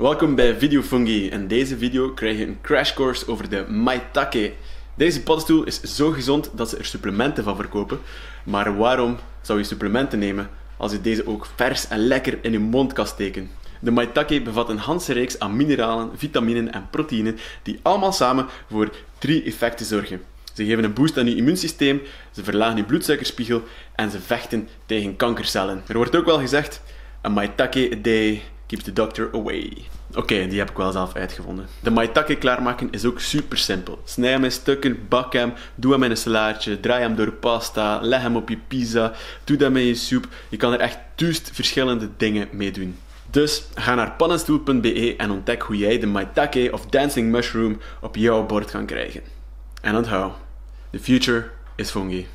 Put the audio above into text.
Welkom bij Video Fungi. In deze video krijg je een crash course over de Maitake. Deze paddenstoel is zo gezond dat ze er supplementen van verkopen. Maar waarom zou je supplementen nemen als je deze ook vers en lekker in je mond kan steken? De Maitake bevat een handse reeks aan mineralen, vitaminen en proteïnen die allemaal samen voor drie effecten zorgen. Ze geven een boost aan je immuunsysteem, ze verlagen je bloedsuikerspiegel en ze vechten tegen kankercellen. Er wordt ook wel gezegd, a Maitake day keeps the doctor away. Oké, die heb ik wel zelf uitgevonden. De maitake klaarmaken is ook super simpel. Snij hem in stukken, bak hem, doe hem in een salaatje, draai hem door pasta, leg hem op je pizza, doe dat met je soep. Je kan er echt duist verschillende dingen mee doen. Dus ga naar pannenstoel.be en ontdek hoe jij de maitake of dancing mushroom op jouw bord kan krijgen. En onthoud, the future is fungi.